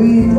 We